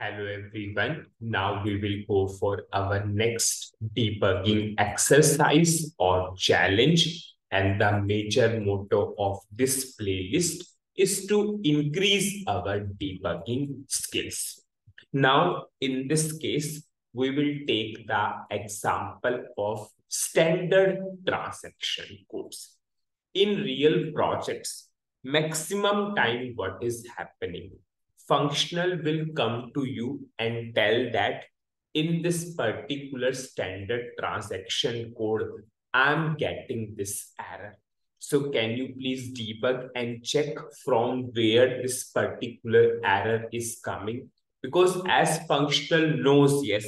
Hello everyone. Now we will go for our next debugging exercise or challenge. And the major motto of this playlist is to increase our debugging skills. Now, in this case, we will take the example of standard transaction codes. In real projects, maximum time what is happening functional will come to you and tell that in this particular standard transaction code, I'm getting this error. So can you please debug and check from where this particular error is coming? Because as functional knows, yes,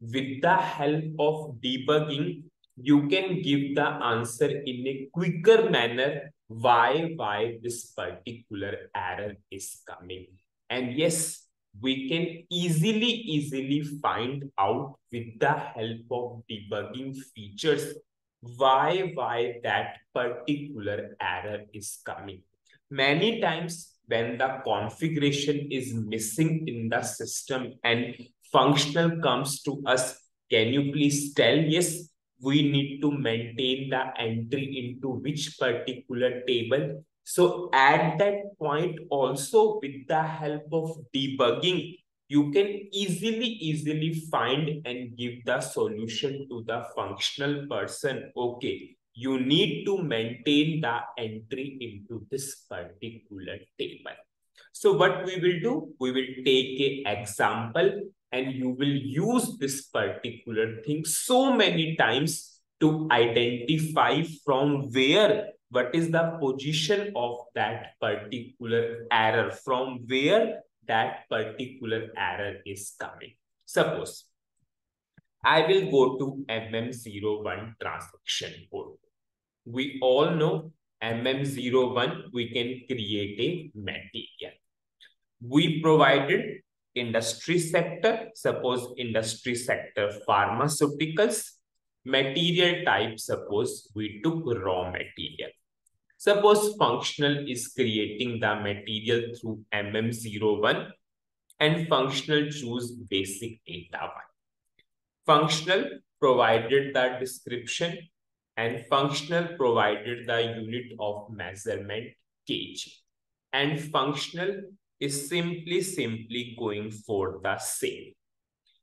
with the help of debugging, you can give the answer in a quicker manner why, why this particular error is coming. And yes, we can easily, easily find out with the help of debugging features why, why that particular error is coming. Many times when the configuration is missing in the system and functional comes to us, can you please tell, yes, we need to maintain the entry into which particular table so at that point also with the help of debugging, you can easily, easily find and give the solution to the functional person. Okay, you need to maintain the entry into this particular table. So what we will do, we will take a example and you will use this particular thing so many times to identify from where what is the position of that particular error from where that particular error is coming. Suppose I will go to MM01 transaction. We all know MM01, we can create a material. We provided industry sector, suppose industry sector pharmaceuticals, material type, suppose we took raw material. Suppose functional is creating the material through MM01 and functional choose basic data one. Functional provided the description and functional provided the unit of measurement kg. And functional is simply, simply going for the save.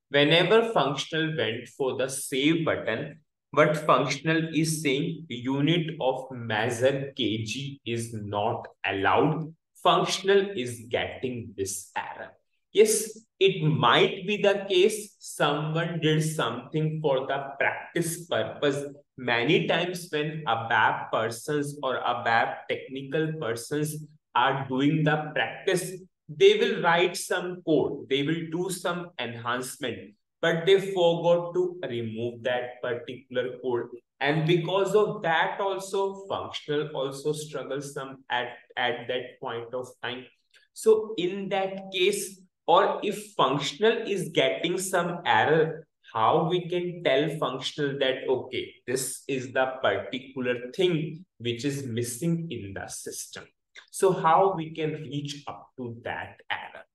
Whenever functional went for the save button, but functional is saying unit of measure kg is not allowed. Functional is getting this error. Yes, it might be the case someone did something for the practice purpose. Many times when ABAP persons or ABAP technical persons are doing the practice, they will write some code. They will do some enhancement but they forgot to remove that particular code. And because of that also functional also struggles some at at that point of time. So in that case or if functional is getting some error how we can tell functional that okay this is the particular thing which is missing in the system? So how we can reach up to that error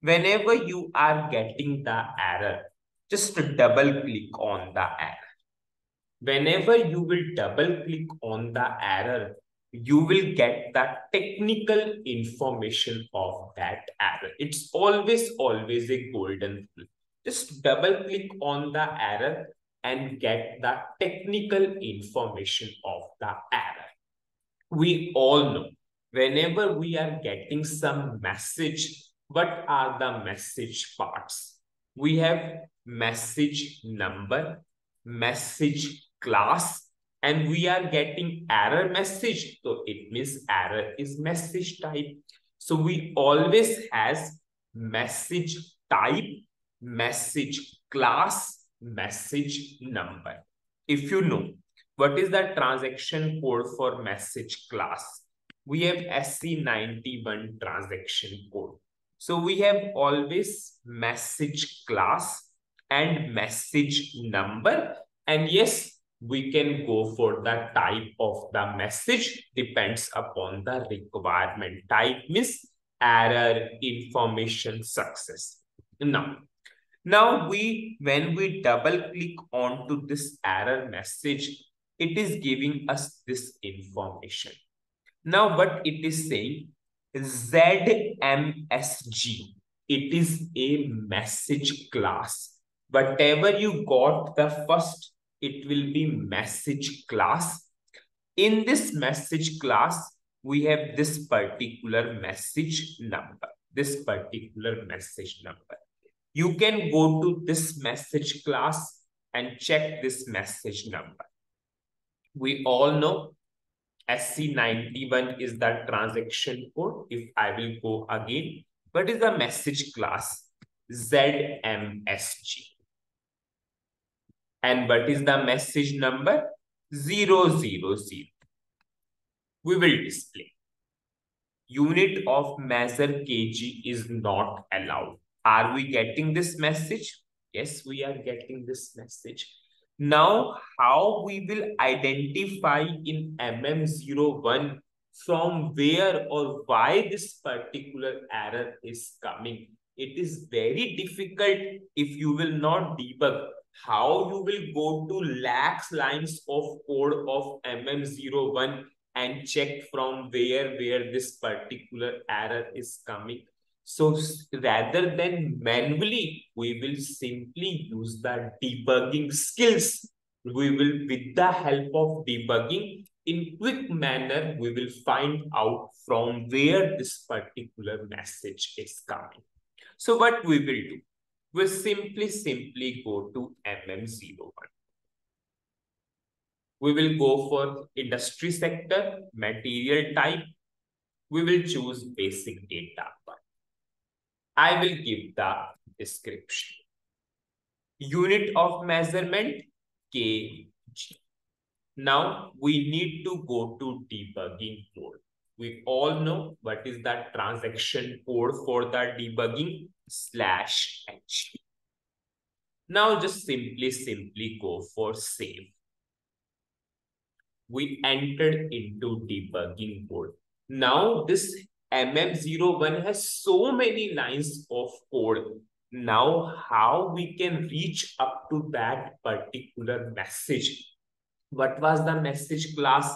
whenever you are getting the error just double click on the error. Whenever you will double click on the error, you will get the technical information of that error. It's always, always a golden rule. Just double click on the error and get the technical information of the error. We all know whenever we are getting some message, what are the message parts? We have message number, message class, and we are getting error message. So it means error is message type. So we always has message type, message class, message number. If you know what is the transaction code for message class, we have SE91 transaction code. So we have always message class and message number. And yes, we can go for the type of the message depends upon the requirement. Type means error, information, success. Now, now we, when we double click onto this error message, it is giving us this information. Now, what it is saying, ZMSG, it is a message class. Whatever you got the first, it will be message class. In this message class, we have this particular message number, this particular message number. You can go to this message class and check this message number. We all know SE91 is the transaction code. If I will go again, what is the message class? ZMSG. And what is the message number? 000. We will display. Unit of measure kg is not allowed. Are we getting this message? Yes, we are getting this message. Now, how we will identify in MM01 from where or why this particular error is coming. It is very difficult if you will not debug how you will go to lakhs lines of code of MM01 and check from where where this particular error is coming so rather than manually, we will simply use the debugging skills. We will, with the help of debugging, in quick manner, we will find out from where this particular message is coming. So what we will do? We'll simply, simply go to MM01. We will go for industry sector, material type. We will choose basic data. I will give the description. Unit of measurement, kg. Now, we need to go to debugging mode. We all know what is that transaction code for the debugging slash h. Now, just simply, simply go for save. We entered into debugging mode. Now, this MM01 has so many lines of code. Now, how we can reach up to that particular message? What was the message class?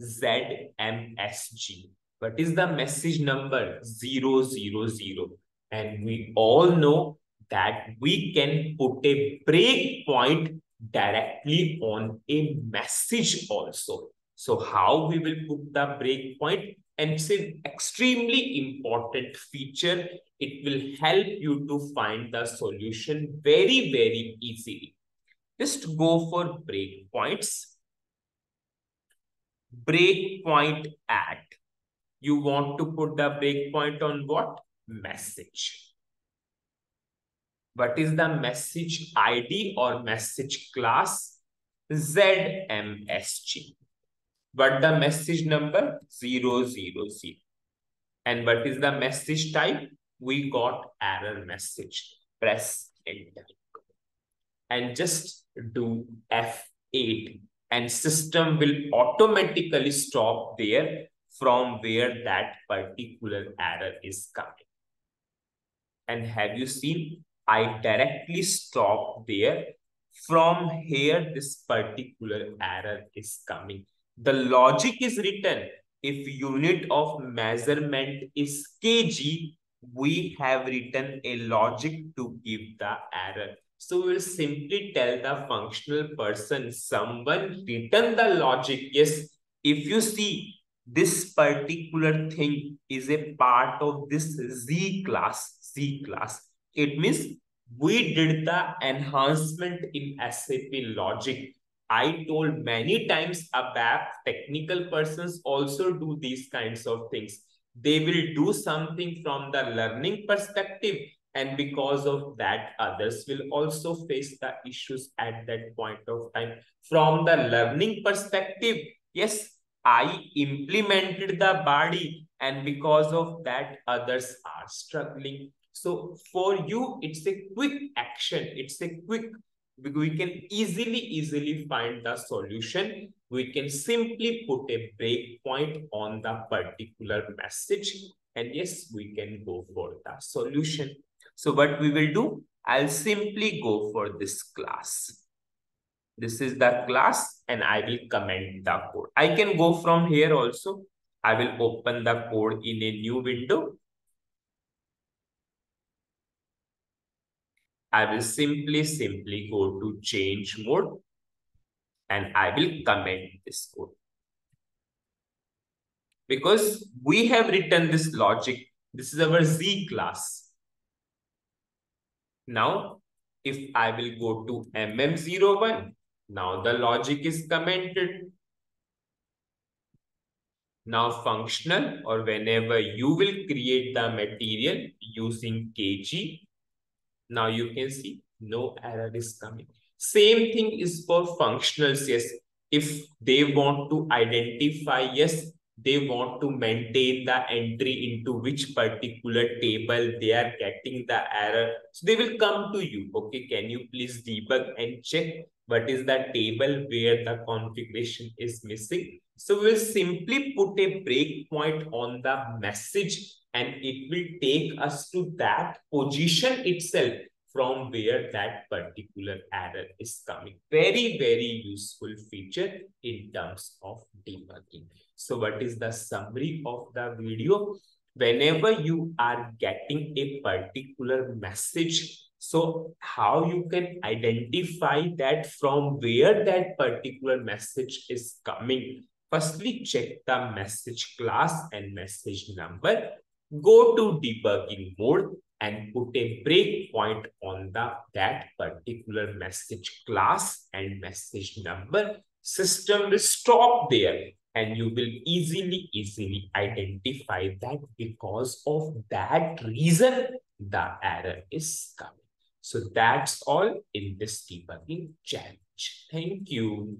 ZMSG. What is the message number? 000. And we all know that we can put a breakpoint directly on a message also. So how we will put the breakpoint? And it's an extremely important feature. It will help you to find the solution very, very easily. Just go for breakpoints. Breakpoint at. You want to put the breakpoint on what? Message. What is the message ID or message class? ZMSG but the message number 000. And what is the message type? We got error message. Press enter. And just do F8 and system will automatically stop there from where that particular error is coming. And have you seen? I directly stop there. From here, this particular error is coming. The logic is written. If unit of measurement is kg, we have written a logic to give the error. So we'll simply tell the functional person, someone written the logic. Yes, if you see this particular thing is a part of this Z class, Z class. It means we did the enhancement in SAP logic I told many times ABAP technical persons also do these kinds of things. They will do something from the learning perspective and because of that others will also face the issues at that point of time. From the learning perspective, yes, I implemented the body and because of that others are struggling. So for you, it's a quick action. It's a quick we can easily, easily find the solution. We can simply put a breakpoint on the particular message. And yes, we can go for the solution. So what we will do, I'll simply go for this class. This is the class and I will comment the code. I can go from here also. I will open the code in a new window. I will simply, simply go to change mode and I will comment this code. Because we have written this logic. This is our Z class. Now, if I will go to MM01, now the logic is commented. Now functional or whenever you will create the material using KG, now you can see no error is coming. Same thing is for functionals. Yes, if they want to identify, yes, they want to maintain the entry into which particular table they are getting the error. So they will come to you. Okay, can you please debug and check what is the table where the configuration is missing? So we'll simply put a breakpoint on the message and it will take us to that position itself from where that particular error is coming. Very, very useful feature in terms of debugging. So what is the summary of the video? Whenever you are getting a particular message, so how you can identify that from where that particular message is coming? Firstly, check the message class and message number. Go to debugging mode and put a breakpoint on the that particular message class and message number. System will stop there and you will easily, easily identify that because of that reason, the error is coming. So that's all in this debugging challenge. Thank you.